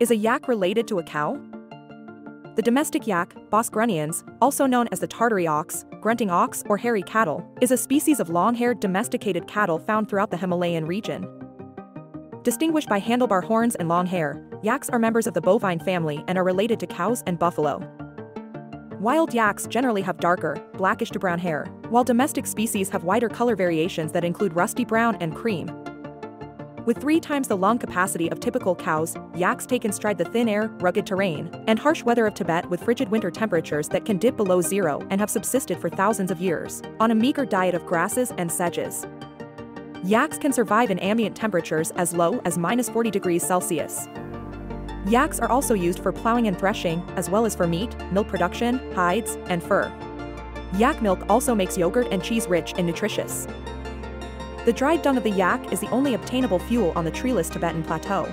Is a yak related to a cow? The domestic yak, Bos grunniens, also known as the Tartary ox, grunting ox or hairy cattle, is a species of long-haired domesticated cattle found throughout the Himalayan region. Distinguished by handlebar horns and long hair, yaks are members of the bovine family and are related to cows and buffalo. Wild yaks generally have darker, blackish to brown hair, while domestic species have wider color variations that include rusty brown and cream. With three times the lung capacity of typical cows, yaks take in stride the thin air, rugged terrain, and harsh weather of Tibet with frigid winter temperatures that can dip below zero and have subsisted for thousands of years, on a meager diet of grasses and sedges. Yaks can survive in ambient temperatures as low as minus 40 degrees Celsius. Yaks are also used for plowing and threshing, as well as for meat, milk production, hides, and fur. Yak milk also makes yogurt and cheese rich and nutritious. The dried dung of the yak is the only obtainable fuel on the treeless Tibetan plateau.